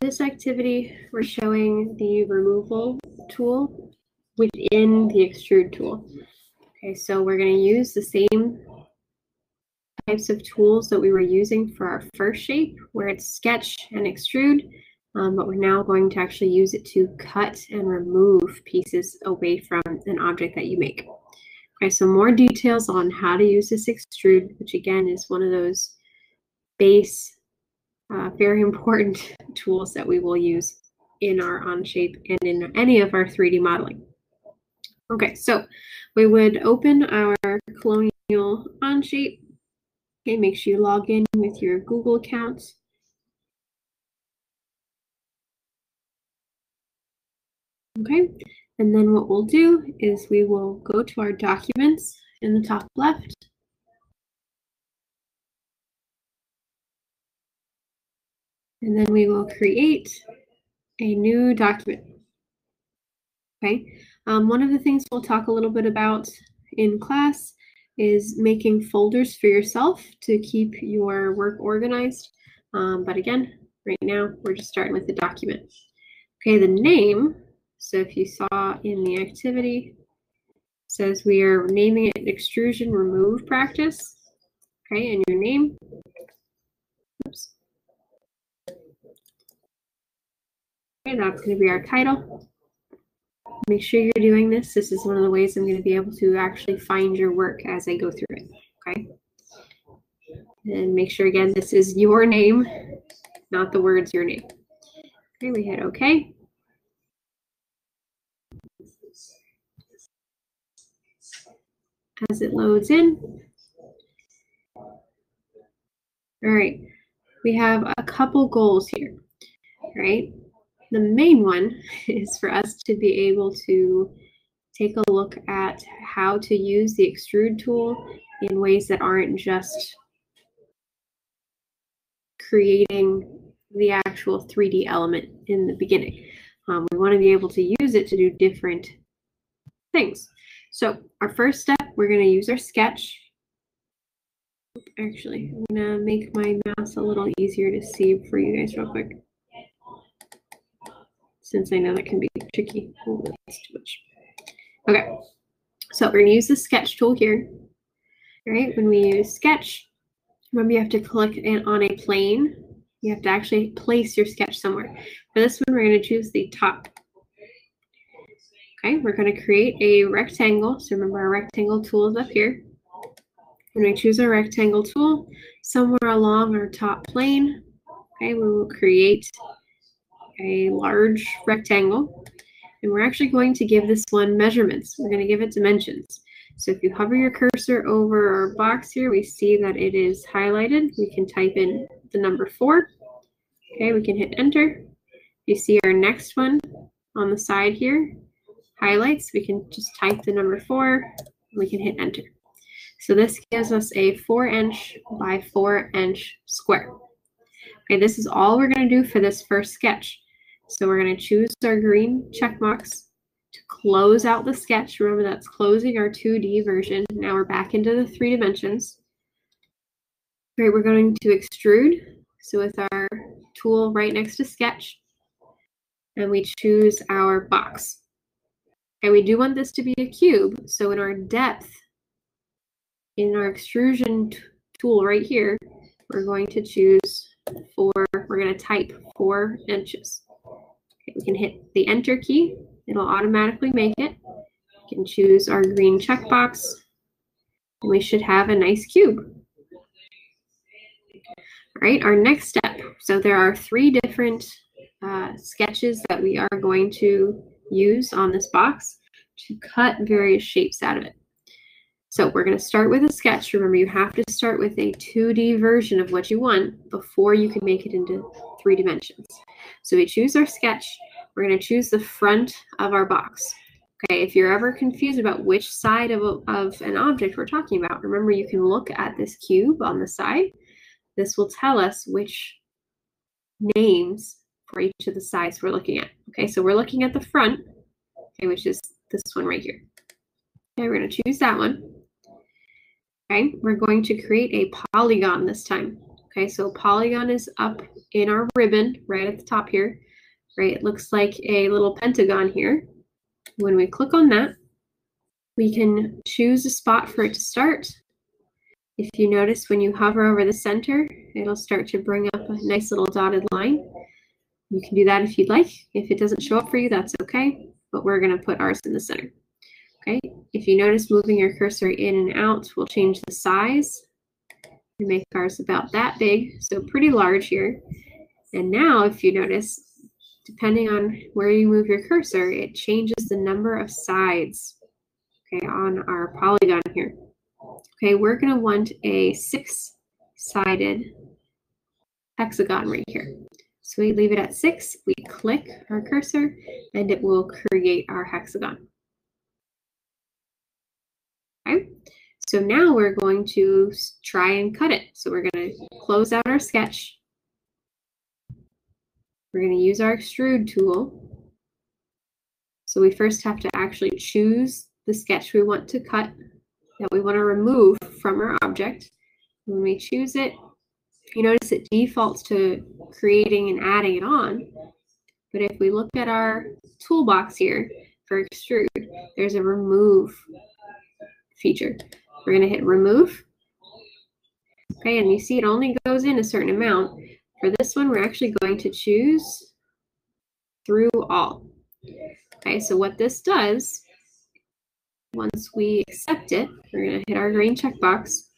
this activity, we're showing the removal tool within the extrude tool. Okay, so we're going to use the same types of tools that we were using for our first shape, where it's sketch and extrude, um, but we're now going to actually use it to cut and remove pieces away from an object that you make. Okay, so more details on how to use this extrude, which again is one of those base, uh, very important tools that we will use in our Onshape and in any of our 3D modeling. Okay, so we would open our Colonial Onshape. Okay, make sure you log in with your Google account. Okay, and then what we'll do is we will go to our documents in the top left. And then we will create a new document. Okay, um, one of the things we'll talk a little bit about in class is making folders for yourself to keep your work organized. Um, but again, right now we're just starting with the document. Okay, the name. So if you saw in the activity, says we are naming it extrusion remove practice. Okay, and your name. Oops. Okay, that's going to be our title. Make sure you're doing this. This is one of the ways I'm going to be able to actually find your work as I go through it. Okay. And make sure again, this is your name, not the words your name. Okay, we hit OK. As it loads in. All right, we have a couple goals here, right? The main one is for us to be able to take a look at how to use the extrude tool in ways that aren't just creating the actual 3D element in the beginning. Um, we want to be able to use it to do different things. So our first step, we're going to use our sketch. Actually, I'm going to make my mouse a little easier to see for you guys real quick since I know that can be tricky. Ooh, okay, so we're gonna use the sketch tool here. All right, when we use sketch, remember you have to click it on a plane. You have to actually place your sketch somewhere. For this one, we're gonna choose the top. Okay, we're gonna create a rectangle. So remember our rectangle tool is up here. When we choose our rectangle tool, somewhere along our top plane, okay, we will create a large rectangle, and we're actually going to give this one measurements. We're going to give it dimensions. So if you hover your cursor over our box here, we see that it is highlighted. We can type in the number four. Okay, we can hit enter. You see our next one on the side here, highlights. We can just type the number four. We can hit enter. So this gives us a four inch by four inch square. Okay, this is all we're going to do for this first sketch. So we're going to choose our green check box to close out the sketch. Remember that's closing our 2D version. Now we're back into the three dimensions. Right, we're going to extrude. So with our tool right next to sketch, and we choose our box. And we do want this to be a cube. So in our depth, in our extrusion tool right here, we're going to choose four, we're going to type four inches. We can hit the enter key. It'll automatically make it. We can choose our green checkbox. And we should have a nice cube. All right, our next step. So there are three different uh, sketches that we are going to use on this box to cut various shapes out of it. So we're going to start with a sketch. Remember, you have to start with a 2D version of what you want before you can make it into three dimensions. So we choose our sketch. We're going to choose the front of our box. Okay, if you're ever confused about which side of, a, of an object we're talking about, remember you can look at this cube on the side. This will tell us which names for each of the sides we're looking at. Okay, so we're looking at the front, okay, which is this one right here. Okay, we're going to choose that one. Okay, we're going to create a polygon this time. Okay, so polygon is up in our ribbon right at the top here, right? It looks like a little pentagon here. When we click on that, we can choose a spot for it to start. If you notice when you hover over the center, it'll start to bring up a nice little dotted line. You can do that if you'd like. If it doesn't show up for you, that's okay, but we're gonna put ours in the center. Okay, if you notice moving your cursor in and out will change the size we make ours about that big, so pretty large here. And now if you notice, depending on where you move your cursor, it changes the number of sides, okay, on our polygon here. Okay, we're gonna want a six-sided hexagon right here. So we leave it at six, we click our cursor, and it will create our hexagon. Okay, so now we're going to try and cut it. So we're going to close out our sketch. We're going to use our extrude tool. So we first have to actually choose the sketch we want to cut, that we want to remove from our object. When we choose it, you notice it defaults to creating and adding it on. But if we look at our toolbox here for extrude, there's a remove feature. We're going to hit remove. Okay, and you see it only goes in a certain amount. For this one, we're actually going to choose through all. Okay, so what this does, once we accept it, we're going to hit our green checkbox.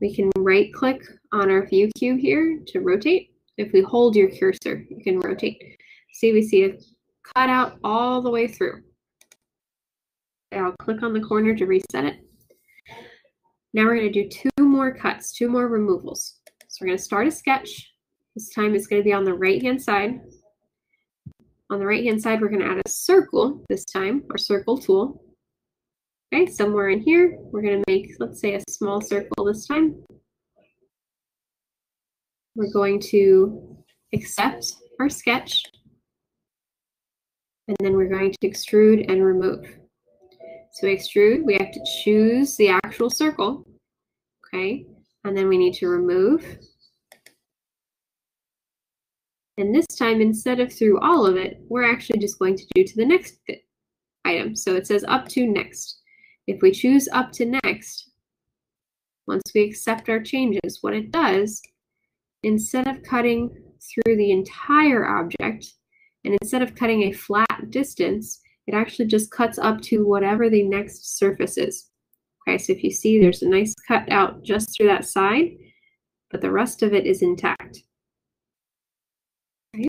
We can right click on our view cube here to rotate. If we hold your cursor, you can rotate. See, we see it cut out all the way through. I'll click on the corner to reset it. Now we're going to do two more cuts, two more removals. So we're going to start a sketch. This time it's going to be on the right-hand side. On the right-hand side, we're going to add a circle this time, our circle tool. Okay, somewhere in here, we're going to make, let's say, a small circle this time. We're going to accept our sketch. And then we're going to extrude and remove. So extrude, we have to choose the actual circle, okay? And then we need to remove. And this time, instead of through all of it, we're actually just going to do to the next item. So it says up to next. If we choose up to next, once we accept our changes, what it does, instead of cutting through the entire object, and instead of cutting a flat distance, it actually just cuts up to whatever the next surface is. Okay, so if you see there's a nice cut out just through that side, but the rest of it is intact. Right.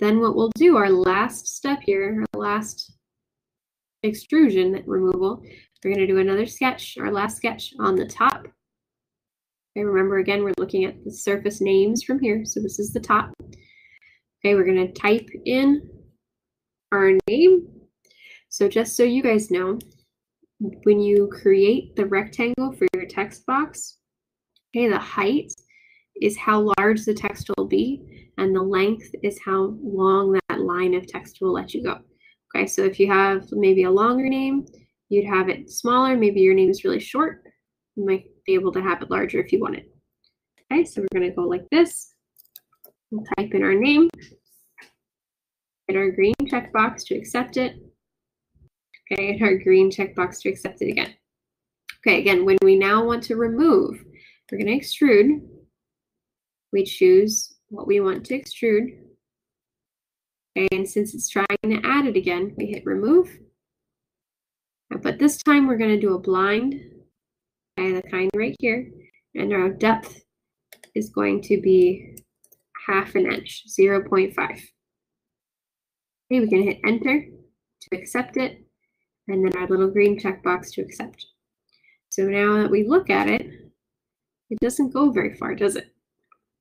Then what we'll do, our last step here, our last extrusion removal, we're going to do another sketch, our last sketch on the top. Okay, remember again, we're looking at the surface names from here. So this is the top. Okay, we're going to type in our name. So just so you guys know, when you create the rectangle for your text box, okay, the height is how large the text will be, and the length is how long that line of text will let you go. Okay, so if you have maybe a longer name, you'd have it smaller. Maybe your name is really short. You might be able to have it larger if you want it. Okay, so we're going to go like this. We'll type in our name, hit our green checkbox to accept it. Hit our green checkbox to accept it again. Okay, again, when we now want to remove, we're going to extrude. We choose what we want to extrude. And since it's trying to add it again, we hit remove. But this time we're going to do a blind, okay, the kind right here, and our depth is going to be half an inch, 0.5. Okay, we can hit enter to accept it, and then our little green checkbox to accept. So now that we look at it, it doesn't go very far, does it?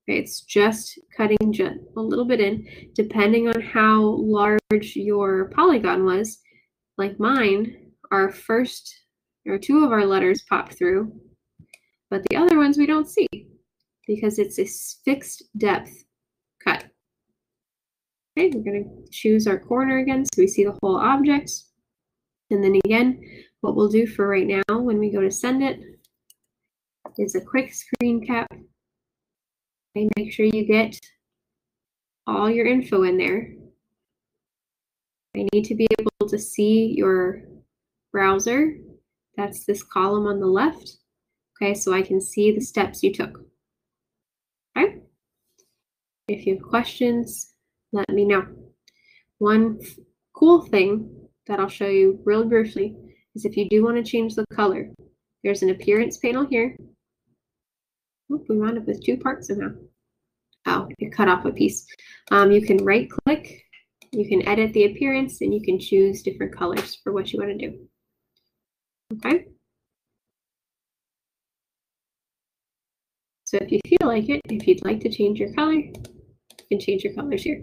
It's just cutting just a little bit in, depending on how large your polygon was. Like mine, our first or two of our letters pop through, but the other ones we don't see because it's a fixed depth cut. Okay, we're going to choose our corner again so we see the whole object. And then again, what we'll do for right now when we go to send it, is a quick screen cap. Okay, make sure you get all your info in there. I need to be able to see your browser. That's this column on the left. Okay, so I can see the steps you took. Okay. If you have questions, let me know. One cool thing that I'll show you real briefly is if you do want to change the color, there's an appearance panel here. Oop, we wound up with two parts somehow. Oh, it cut off a piece. Um, you can right click, you can edit the appearance, and you can choose different colors for what you want to do. Okay. So if you feel like it, if you'd like to change your color, you can change your colors here.